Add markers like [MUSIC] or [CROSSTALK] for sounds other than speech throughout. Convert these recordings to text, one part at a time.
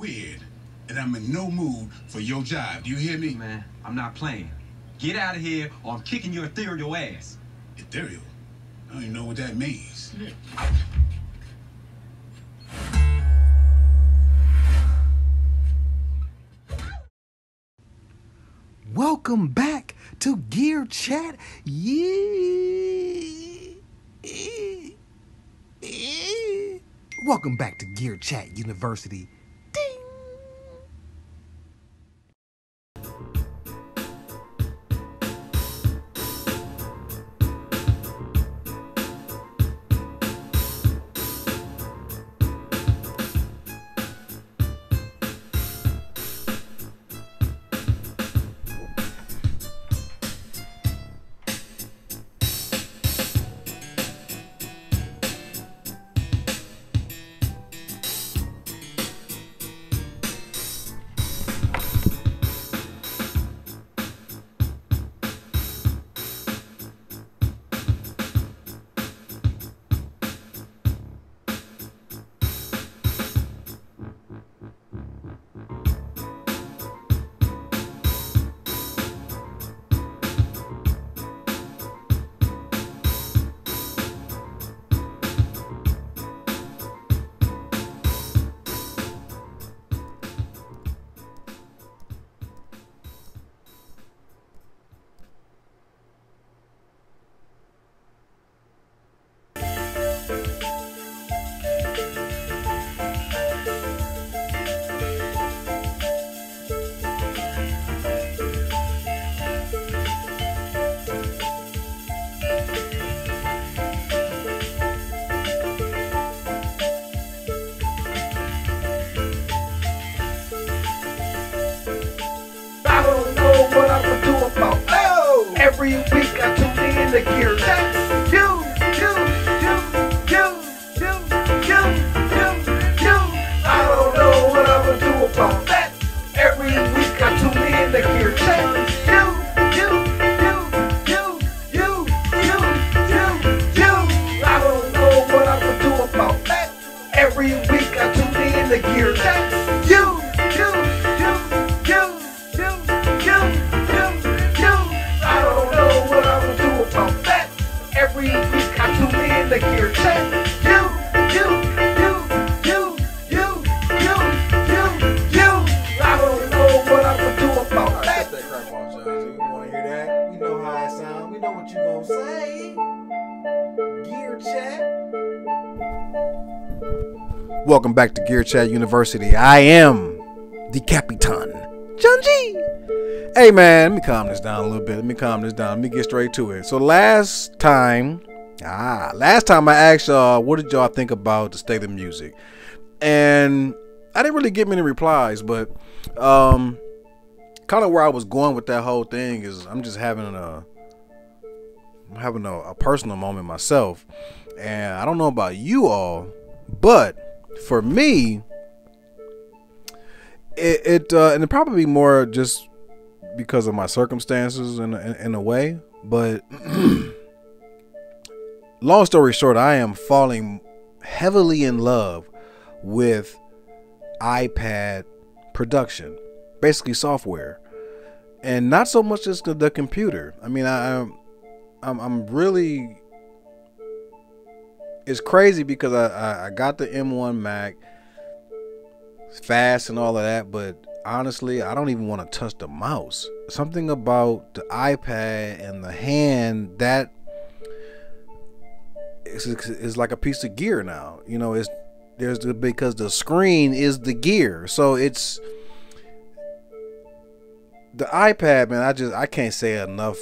weird, and I'm in no mood for your job. Do you hear me? Man, I'm not playing. Get out of here or I'm kicking your ethereal ass. Ethereal? I don't even know what that means. Welcome back to Gear Chat. Yeah. Welcome back to Gear Chat University. Every week I tune in to Gear Welcome back to Gear Chat University. I am the Capitan, G. Hey man, let me calm this down a little bit. Let me calm this down. Let me get straight to it. So last time, ah, last time I asked y'all, what did y'all think about the state of music? And I didn't really get many replies, but um, kind of where I was going with that whole thing is I'm just having a I'm having a, a personal moment myself, and I don't know about you all, but for me, it, it uh, and it probably more just because of my circumstances in in, in a way. But [CLEARS THROAT] long story short, I am falling heavily in love with iPad production, basically software, and not so much as the, computer. I mean, I, I'm I'm I'm really it's crazy because I, I I got the M1 Mac fast and all of that, but honestly, I don't even want to touch the mouse. Something about the iPad and the hand that is is like a piece of gear now. You know, it's there's the because the screen is the gear. So it's the iPad, man. I just I can't say enough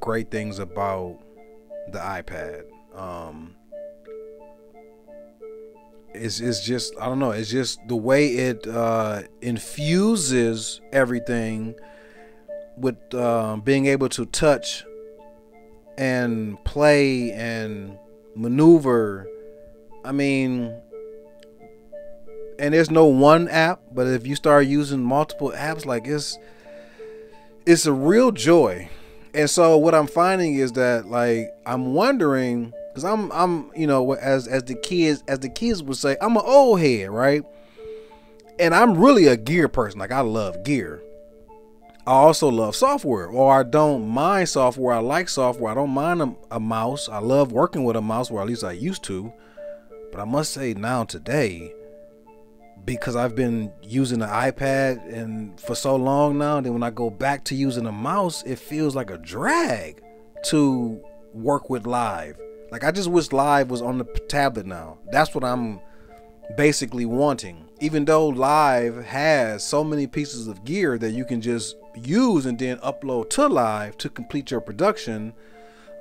great things about the iPad. Um it's, it's just I don't know. It's just the way it uh, infuses everything with um, being able to touch and play and maneuver. I mean, and there's no one app, but if you start using multiple apps, like it's it's a real joy. And so what I'm finding is that like I'm wondering because I'm I'm you know as as the kids as the kids would say I'm an old head right and I'm really a gear person. Like I love gear. I also love software, or I don't mind software. I like software. I don't mind a, a mouse. I love working with a mouse, or at least I used to. But I must say now today, because I've been using the iPad and for so long now, then when I go back to using a mouse, it feels like a drag to work with live. Like I just wish live was on the tablet now. That's what I'm basically wanting. Even though live has so many pieces of gear that you can just use and then upload to live to complete your production,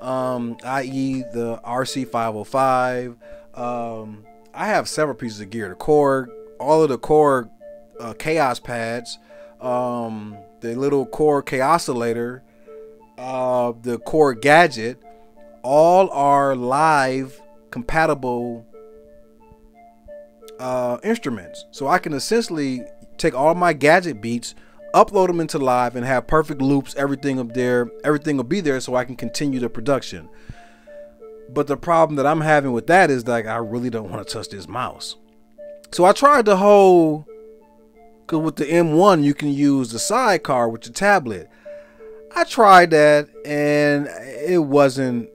um, i.e., the RC505. Um, I have several pieces of gear the Korg, all of the Korg uh, Kaoss Pads, um, the little Korg Kaossilator, uh, the Korg gadget, all are live compatible uh, instruments. So I can essentially take all my gadget beats, upload them into live, and have perfect loops. Everything up there, everything will be there, so I can continue the production. But the problem that I'm having with that is like I really don't want to touch this mouse. So I tried the whole, cause with the M1 you can use the sidecar with your tablet. I tried that and it wasn't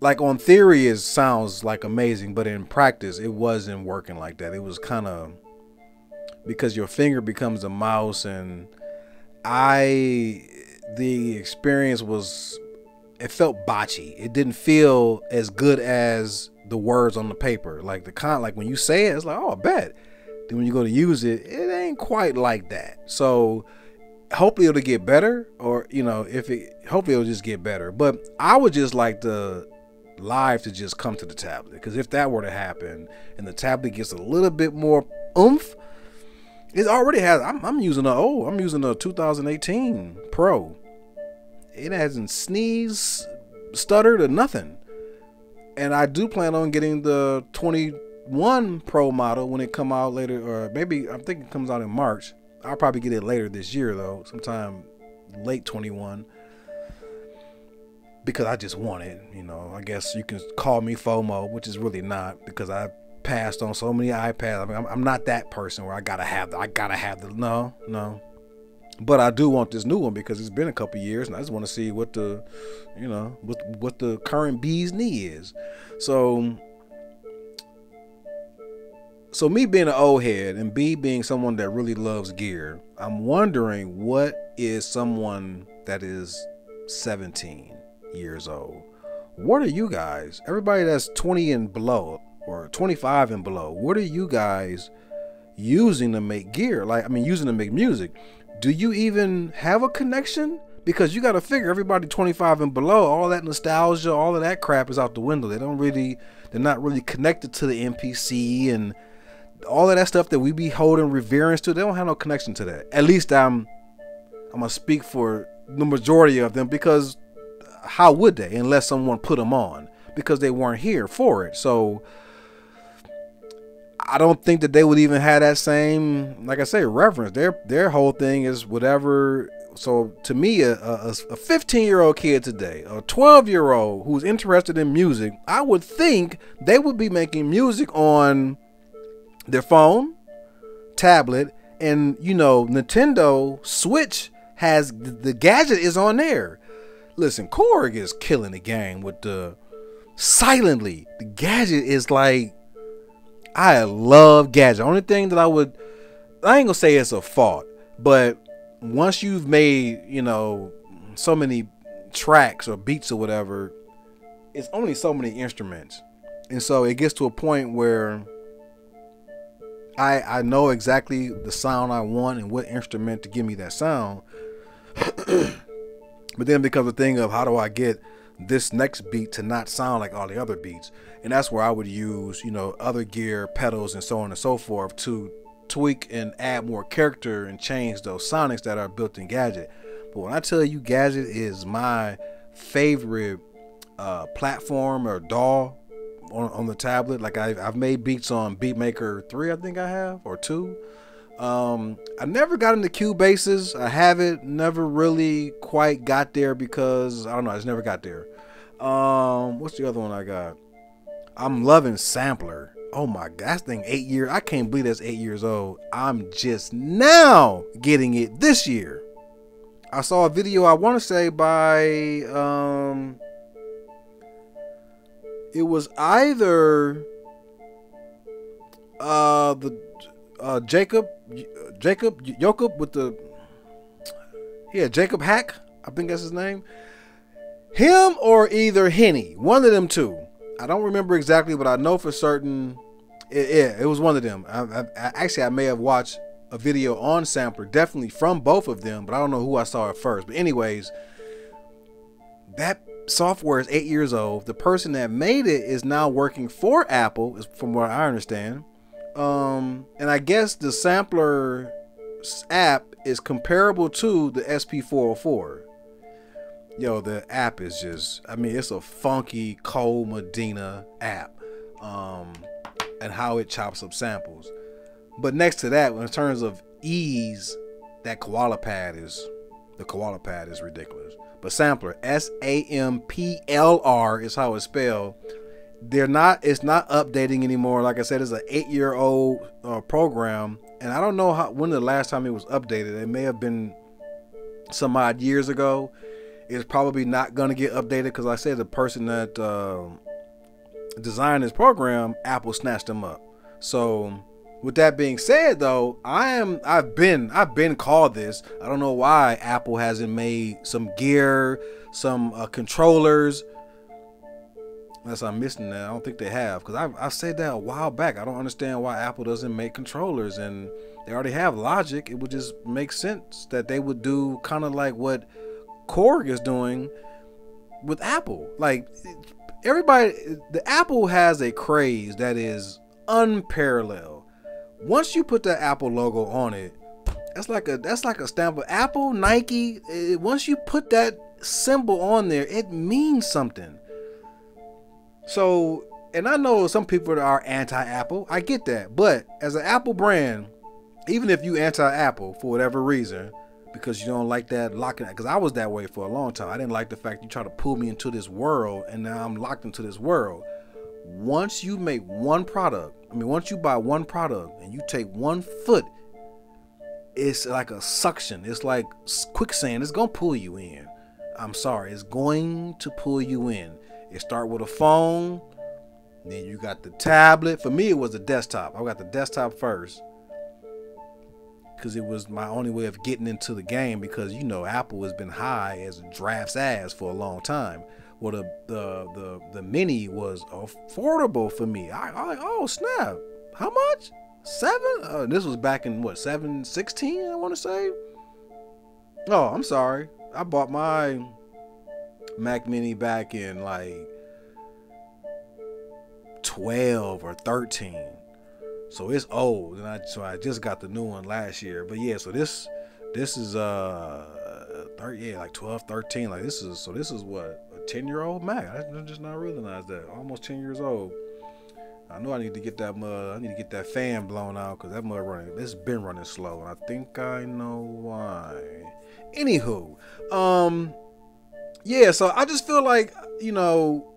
like on theory it sounds like amazing but in practice it wasn't working like that it was kind of because your finger becomes a mouse and i the experience was it felt botchy. It didn't feel as good as the words on the paper. Like the con like when you say it it's like oh I bet. Then when you go to use it it ain't quite like that. So hopefully it'll get better or you know if it hopefully it'll just get better. But i would just like to live to just come to the tablet. Because if that were to happen and the tablet gets a little bit more oomph, it already has. I'm, I'm using a oh, I'm using a 2018 Pro. It hasn't sneezed, stuttered, or nothing. And I do plan on getting the 21 Pro model when it come out later, or maybe I think it comes out in March. I'll probably get it later this year though, sometime late 21 because I just want it. You know, I guess you can call me FOMO, which is really not because I passed on so many iPads. I mean, I'm, I'm not that person where I gotta have the, I gotta have the no, no. But I do want this new one because it's been a couple years, and I just want to see what the, you know, what what the current bee's knee is. So, so me being an old head and B being someone that really loves gear, I'm wondering what is someone that is 17 years old. What are you guys? Everybody that's 20 and below or 25 and below, what are you guys using to make gear? Like, I mean, using to make music. Do you even have a connection? Because you got to figure everybody 25 and below, all that nostalgia, all of that crap is out the window. They don't really, they're not really connected to the MPC and all of that stuff that we be holding reverence to. They don't have no connection to that. At least I'm, I'm gonna speak for the majority of them because how would they unless someone put them on because they weren't here for it so I don't think that they would even have that same, like I say, reverence. Their their whole thing is whatever. So to me, a, a 15 year old kid today, a 12 year old who's interested in music, I would think they would be making music on their phone, tablet, and you know, Nintendo Switch has the gadget is on there. Listen, Korg is killing the game with the silently. The gadget is like I love gadget. Only thing that I would I ain't gonna say it's a fault, but once you've made, you know, so many tracks or beats or whatever, it's only so many instruments. And so it gets to a point where I I know exactly the sound I want and what instrument to give me that sound. [CLEARS THROAT] But then becomes a thing of how do I get this next beat to not sound like all the other beats? And that's where I would use, you know, other gear, pedals, and so on and so forth to tweak and add more character and change those sonics that are built in Gadget. But when I tell you Gadget is my favorite uh, platform or DAW on, on the tablet, like I've, I've made beats on Beatmaker 3, I think I have, or 2. Um, I never got into Cubasis. I haven't never really quite got there because I don't know. I just never got there. Um, what's the other one I got? I'm loving Samplr Oh my god, that thing eight years. I can't believe that's eight years old. I'm just now getting it this year. I saw a video. I want to say by um, it was either uh the uh Jacob Jacob Jacob with the yeah Jakob Haq. I think that's his name. Him or either Henny, one of them two. I don't remember exactly, but I know for certain. It, yeah, it was one of them. I, I, I, actually, I may have watched a video on Samplr, definitely from both of them, but I don't know who I saw it first. But anyways, that software is eight years old. The person that made it is now working for Apple, from what I understand. Um, and I guess the Samplr app is comparable to the SP404 yo, the app is just, I mean, it's a funky Cole Medina app. Um, and how it chops up samples. But next to that, in terms of ease, that koala pad is the koala pad is ridiculous. But Samplr, S A M P L R is how it's spelled. They're not. It's not updating anymore. Like I said, it's an eight-year-old uh, program, and I don't know how when the last time it was updated. It may have been some odd years ago it's probably not going to get updated because I said the person that uh, designed this program, Apple snatched them up. So with that being said though, I am I've been I've been called this. I don't know why Apple hasn't made some gear, some uh, controllers. Unless I'm missing that, I don't think they have because I I said that a while back. I don't understand why Apple doesn't make controllers and they already have Logic. It would just make sense that they would do kind of like what Korg is doing with Apple. Like everybody, the Apple has a craze that is unparalleled. Once you put the Apple logo on it, that's like a that's like a stamp of Apple, Nike. It, once you put that symbol on there, it means something. So, and I know some people are anti-Apple. I get that, but as an Apple brand, even if you anti-Apple for whatever reason, because you don't like that locking because I was that way for a long time. I didn't like the fact you try to pull me into this world and now I'm locked into this world. Once you make one product, I mean once you buy one product and you take one foot, it's like a suction. It's like quicksand. It's gonna pull you in. I'm sorry, it's going to pull you in. It start with a phone, then you got the tablet. For me, it was the desktop. I got the desktop first because it was my only way of getting into the game because you know Apple has been high as a draft's ass for a long time. Well, the the the, the mini was affordable for me. I, I oh snap, how much? Seven? Uh, this was back in what seven sixteen? I want to say. Oh, I'm sorry. I bought my Mac Mini back in like 12 or 13 so it's old, and I so I just got the new one last year. But yeah, so this this is uh 30, yeah, like 12, 13. Like this is so this is what a 10 year old Mac. I just not realize that almost 10 years old. I know I need to get that mud. I need to get that fan blown out because that mud running. It's been running slow, and I think I know why. Anywho, um, yeah. So I just feel like you know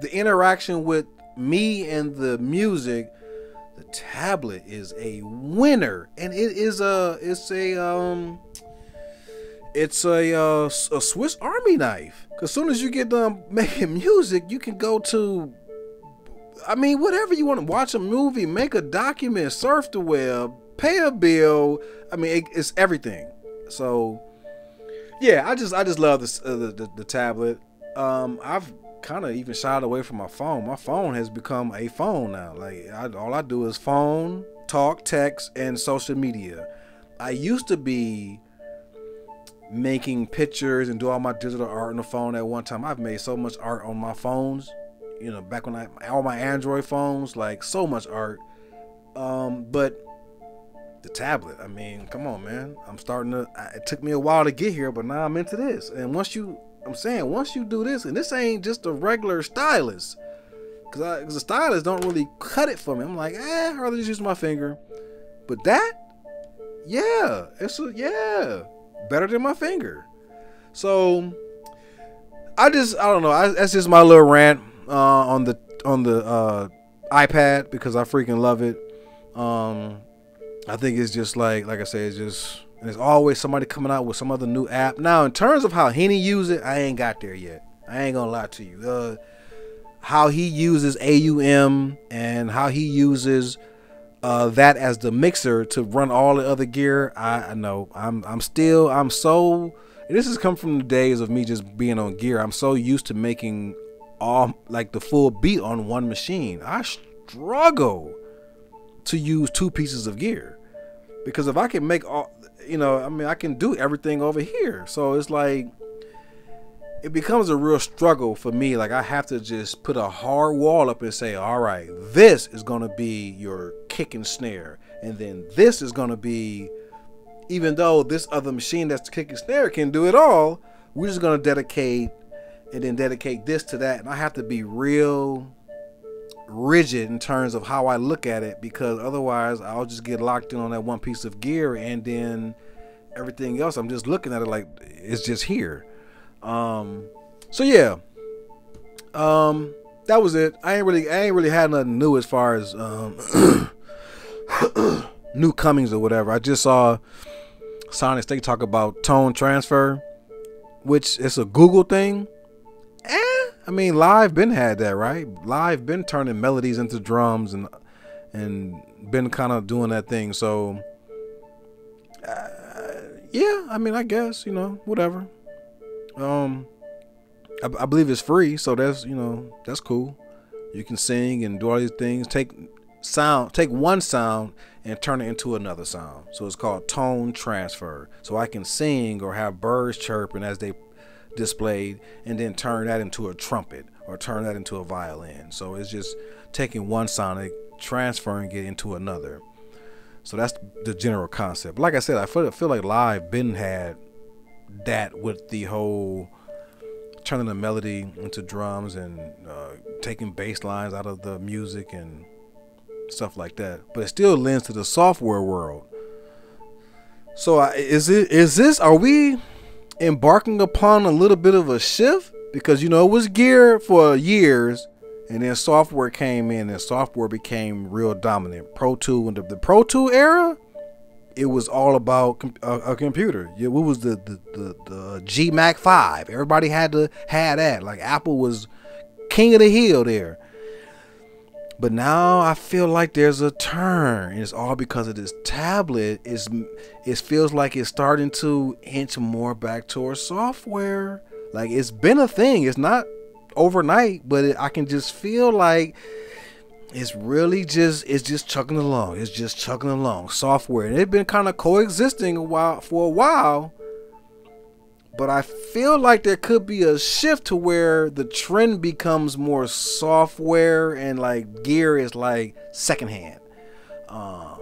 the interaction with me and the music, the tablet is a winner, and it is a it's a um it's a uh, a Swiss Army knife. Cause soon as you get done [LAUGHS] making music, you can go to I mean, whatever you want to watch a movie, make a document, surf the web, pay a bill. I mean, it, it's everything. So, yeah, I just I just love this uh, the, the, the tablet. Um, I've kind of even shied away from my phone. My phone has become a phone now. Like I, all I do is phone, talk, text, and social media. I used to be making pictures and do all my digital art on the phone at one time. I've made so much art on my phones. You know, back when I all my Android phones, like so much art. Um, but the tablet, I mean, come on, man. I'm starting to. It took me a while to get here, but now I'm into this. And once you I'm saying once you do this, and this ain't just a regular stylus, because the stylus don't really cut it for me. I'm like, eh, I'd rather just use my finger. But that, yeah, it's a, yeah, better than my finger. So I just I don't know. I, that's just my little rant uh, on the on the uh, iPad because I freaking love it. Um, I think it's just like like I said, it's just and there's always somebody coming out with some other new app. Now, in terms of how Henny use it, I ain't got there yet. I ain't gonna lie to you. Uh, how he uses AUM and how he uses uh, that as the mixer to run all the other gear. I, I know I'm I'm still I'm so. This has come from the days of me just being on gear. I'm so used to making all like the full beat on one machine. I struggle to use two pieces of gear because if I can make all, you know, I mean, I can do everything over here. So it's like it becomes a real struggle for me. Like I have to just put a hard wall up and say, all right, this is gonna be your kick and snare, and then this is gonna be, even though this other machine that's the kick and snare can do it all, we're just gonna dedicate and then dedicate this to that, and I have to be real rigid in terms of how I look at it because otherwise I'll just get locked in on that one piece of gear and then everything else I'm just looking at it like it's just here. Um so yeah. Um that was it. I ain't really I ain't really had nothing new as far as um [COUGHS] new comings or whatever. I just saw Sonic they talk about tone transfer, which is a Google thing. I mean, live been had that, right? Live been turning melodies into drums and and been kind of doing that thing. So, uh, yeah, I mean, I guess you know, whatever. Um, I, I believe it's free, so that's you know, that's cool. You can sing and do all these things. Take sound, take one sound and turn it into another sound. So it's called tone transfer. So I can sing or have birds chirping as they displayed and then turn that into a trumpet or turn that into a violin. So it's just taking one sonic, transferring it into another. So that's the general concept. Like I said, I feel, feel like live been had that with the whole turning the melody into drums and uh, taking bass lines out of the music and stuff like that. But it still lends to the software world. So uh, is it is this are we embarking upon a little bit of a shift because you know it was gear for years and then software came in and software became real dominant. Pro Tools and the, the Pro Tools era it was all about a, a, computer. Yeah what was the the, the the uh, gmac 5 everybody had to have that. Like apple was king of the hill there but now I feel like there's a turn. And it's all because of this tablet. Is it feels like it's starting to inch more back towards software. Like it's been a thing. It's not overnight, but it, I can just feel like it's really just it's just chugging along. It's just chugging along. Software. And it's been kind of coexisting a while for a while but I feel like there could be a shift to where the trend becomes more software and like gear is like secondhand. Um,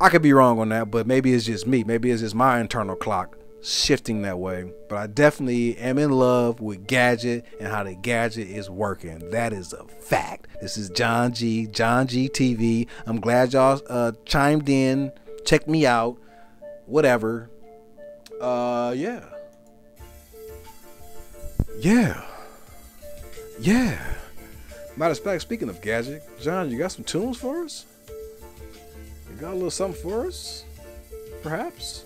I could be wrong on that, but maybe it's just me. Maybe it's just my internal clock shifting that way. But I definitely am in love with Gadget and how the Gadget is working. That is a fact. This is John G, John G TV. I'm glad y'all uh, chimed in, checked me out, whatever. Uh, yeah. Yeah. Yeah. Matter of fact, speaking of Gadget, John, you got some tunes for us? You got a little something for us? Perhaps?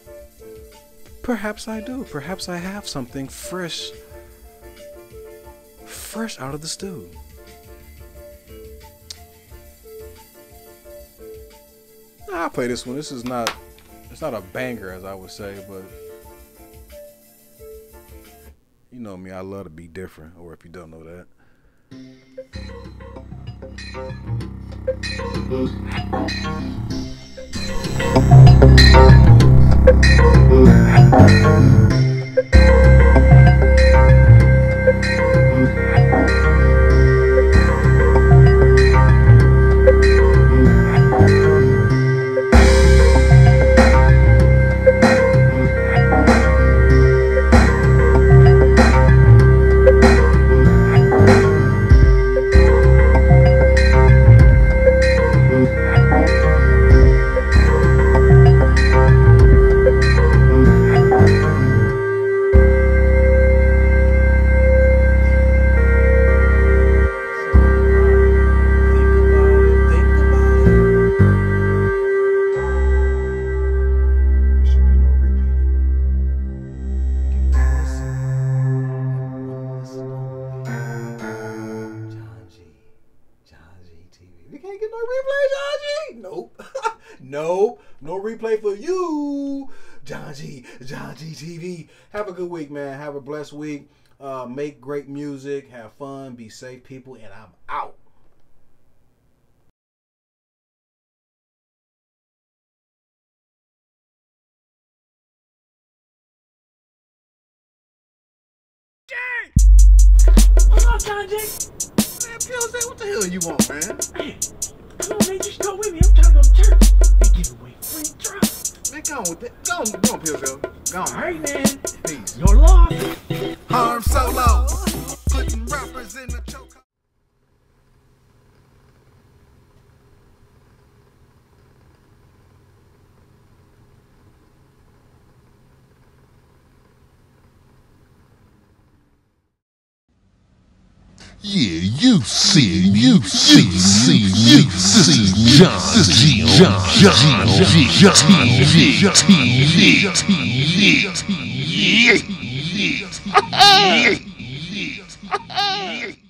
Perhaps I do. Perhaps I have something fresh. Fresh out of the stew. I'll play this one. This is not it's not a banger as I would say, but know me, I love to be different, or if you don't know that. Replay for you, John G. John G TV. Have a good week, man. Have a blessed week. Uh, make great music. Have fun. Be safe, people. And I'm out. What's up, John J? Man, Pills, what the hell you want, man? Hey, come on, man, just go with me. I'm trying on with that. Go on, go on, Pills, Go on. All right, man. Peace. Your loss. Harm Solo. You see, you see, see, you see, John G, John G, John G, TV, TV, TV, TV. [LAUGHS]